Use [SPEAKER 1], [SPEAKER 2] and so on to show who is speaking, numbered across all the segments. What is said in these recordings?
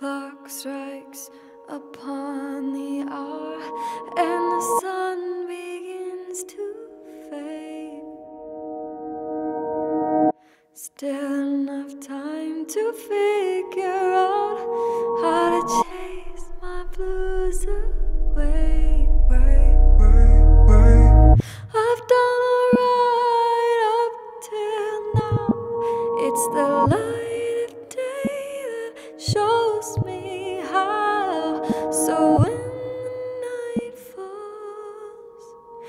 [SPEAKER 1] clock strikes upon the hour and the sun begins to fade. Still enough time to figure out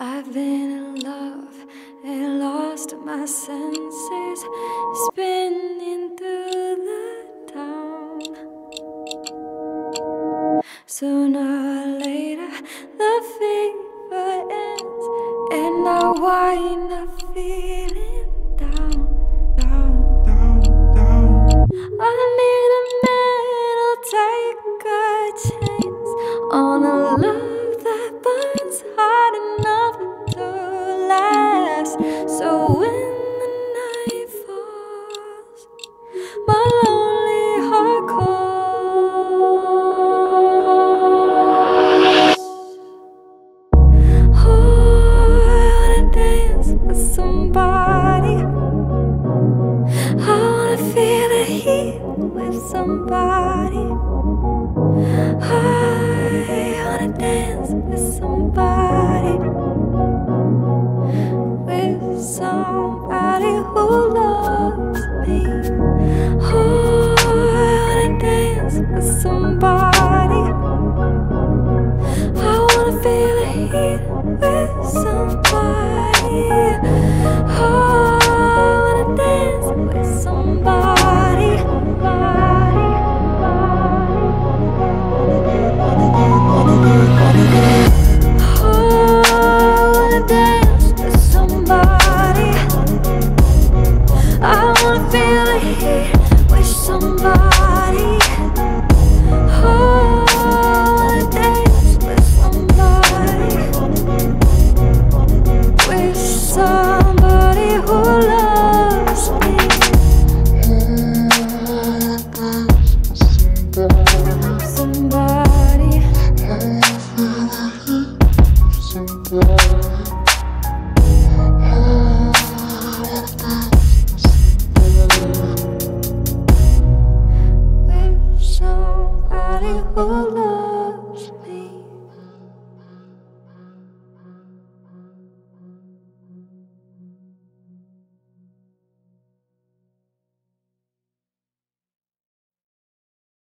[SPEAKER 1] I've been in love and lost my senses, spinning through the town. Sooner or later, the fever ends, and I wind up feeling down, down, down, down. I need a man who'll take a chance on a somebody. I wanna feel the heat with somebody. I wanna dance with somebody. With somebody who loves me. Oh,